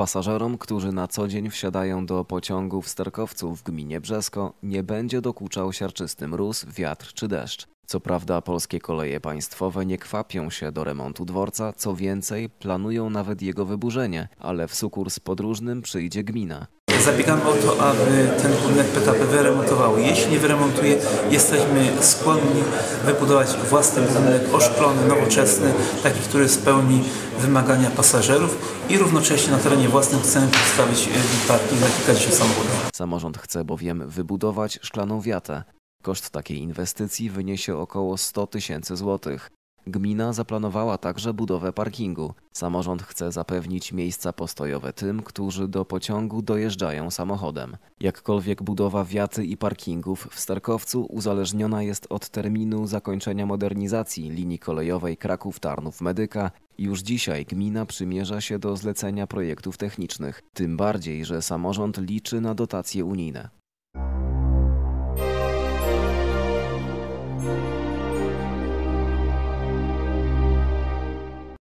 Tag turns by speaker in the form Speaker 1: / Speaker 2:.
Speaker 1: Pasażerom, którzy na co dzień wsiadają do pociągów sterkowców w gminie Brzesko, nie będzie dokuczał siarczysty mróz, wiatr czy deszcz. Co prawda polskie koleje państwowe nie kwapią się do remontu dworca, co więcej planują nawet jego wyburzenie, ale w sukurs podróżnym przyjdzie gmina.
Speaker 2: Zabiegamy o to, aby ten budynek PKP wyremontowały. Jeśli nie wyremontuje, jesteśmy skłonni wybudować własny budynek oszklony, nowoczesny, taki, który spełni wymagania pasażerów i równocześnie na terenie własnym chcemy postawić e, parking na kilkadziesiąt samochodów.
Speaker 1: Samorząd chce bowiem wybudować szklaną wiatę. Koszt takiej inwestycji wyniesie około 100 tysięcy złotych. Gmina zaplanowała także budowę parkingu. Samorząd chce zapewnić miejsca postojowe tym, którzy do pociągu dojeżdżają samochodem. Jakkolwiek budowa wiaty i parkingów w Starkowcu uzależniona jest od terminu zakończenia modernizacji linii kolejowej Kraków-Tarnów-Medyka, już dzisiaj gmina przymierza się do zlecenia projektów technicznych, tym bardziej, że samorząd liczy na dotacje unijne.